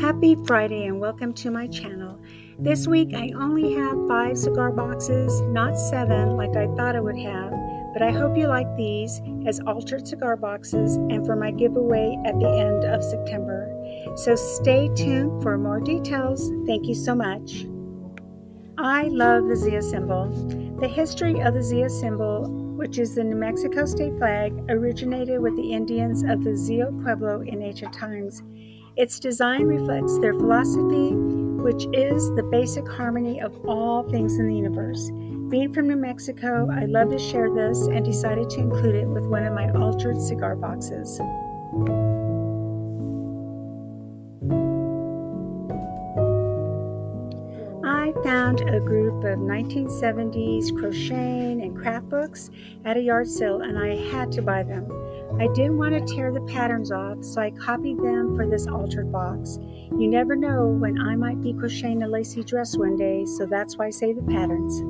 Happy Friday and welcome to my channel. This week I only have five cigar boxes, not seven like I thought I would have, but I hope you like these as altered cigar boxes and for my giveaway at the end of September. So stay tuned for more details. Thank you so much. I love the Zia symbol. The history of the Zia symbol, which is the New Mexico state flag, originated with the Indians of the Zia Pueblo in ancient times. Its design reflects their philosophy, which is the basic harmony of all things in the universe. Being from New Mexico, I love to share this and decided to include it with one of my altered cigar boxes. Found a group of 1970s crocheting and craft books at a yard sale and I had to buy them. I didn't want to tear the patterns off, so I copied them for this altered box. You never know when I might be crocheting a lacy dress one day, so that's why I save the patterns.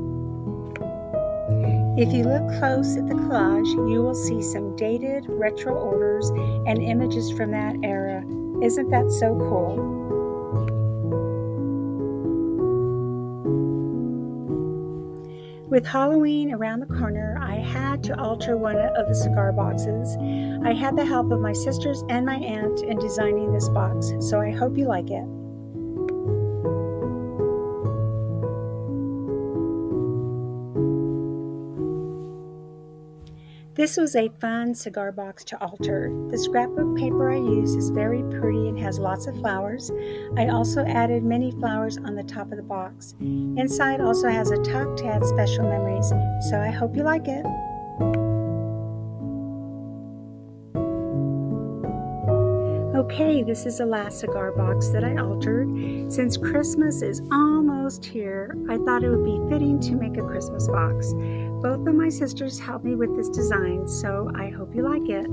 If you look close at the collage, you will see some dated retro orders and images from that era. Isn't that so cool? With Halloween around the corner, I had to alter one of the cigar boxes. I had the help of my sisters and my aunt in designing this box, so I hope you like it. This was a fun cigar box to alter. The scrapbook paper I used is very pretty and has lots of flowers. I also added many flowers on the top of the box. Inside also has a tuck to add special memories, so I hope you like it. Okay, this is the last cigar box that I altered. Since Christmas is almost here, I thought it would be fitting to make a Christmas box. Both of my sisters helped me with this design, so I hope you like it.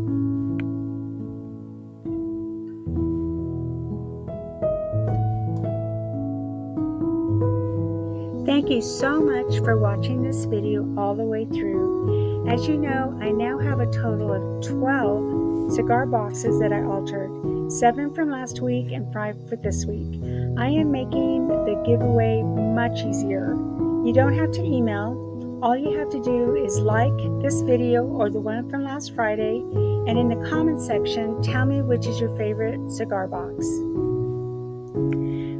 Thank you so much for watching this video all the way through. As you know, I now have a total of 12 cigar boxes that I altered, 7 from last week and 5 for this week. I am making the giveaway much easier. You don't have to email. All you have to do is like this video or the one from last Friday and in the comment section tell me which is your favorite cigar box.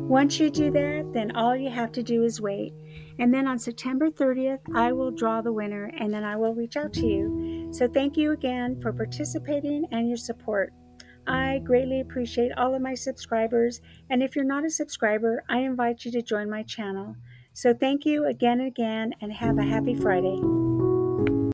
Once you do that, then all you have to do is wait. And then on September 30th, I will draw the winner and then I will reach out to you. So thank you again for participating and your support. I greatly appreciate all of my subscribers. And if you're not a subscriber, I invite you to join my channel. So thank you again and again and have a happy Friday.